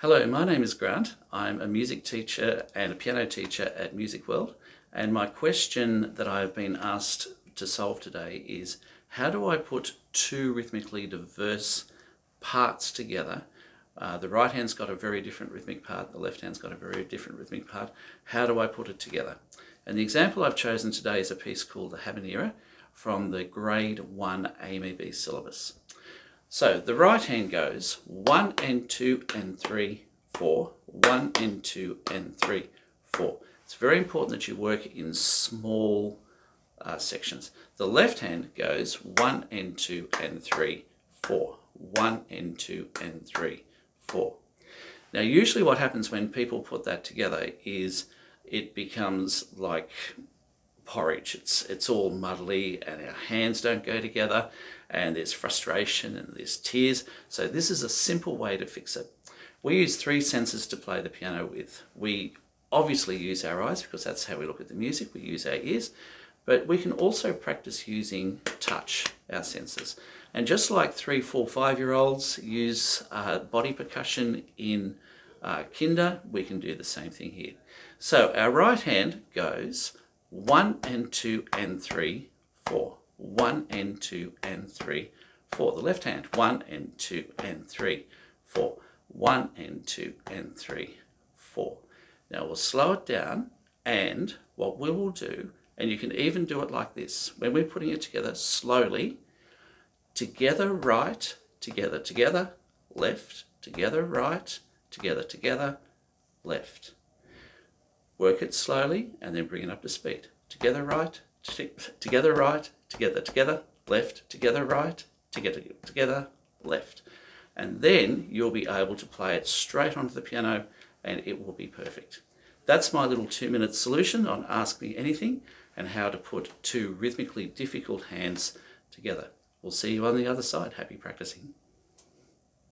Hello, my name is Grant. I'm a music teacher and a piano teacher at Music World. And my question that I've been asked to solve today is how do I put two rhythmically diverse parts together? Uh, the right hand's got a very different rhythmic part, the left hand's got a very different rhythmic part. How do I put it together? And the example I've chosen today is a piece called The Habanera from the grade 1 AMEB syllabus. So the right hand goes 1 and 2 and 3, 4, 1 and 2 and 3, 4. It's very important that you work in small uh, sections. The left hand goes 1 and 2 and 3, 4, 1 and 2 and 3, 4. Now usually what happens when people put that together is it becomes like porridge. It's, it's all muddly and our hands don't go together and there's frustration and there's tears. So this is a simple way to fix it. We use three senses to play the piano with. We obviously use our eyes because that's how we look at the music. We use our ears, but we can also practice using touch, our senses. And just like three, four, five-year-olds use uh, body percussion in uh, kinder, we can do the same thing here. So our right hand goes one and two and three, four. One and two and three, four. The left hand, one and two and three, four. One and two and three, four. Now we'll slow it down and what we will do, and you can even do it like this, when we're putting it together slowly, together right, together together, left, together right, together together, left. Work it slowly and then bring it up to speed. Together right, together right, together together, left, together right, together together, left. And then you'll be able to play it straight onto the piano and it will be perfect. That's my little two minute solution on Ask Me Anything and how to put two rhythmically difficult hands together. We'll see you on the other side. Happy practicing.